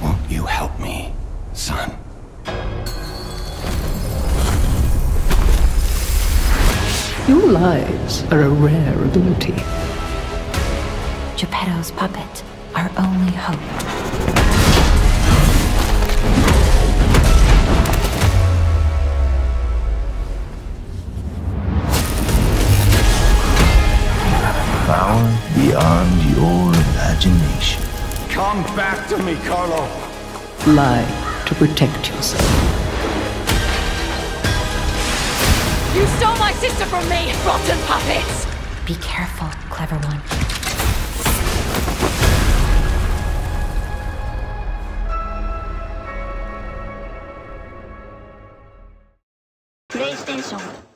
Won't you help me, son? Your lies are a rare ability. Geppetto's puppet, our only hope. Power beyond your imagination. Come back to me, Carlo. Lie to protect yourself. You stole my sister from me, rotten puppets! Be careful, clever one. イステーション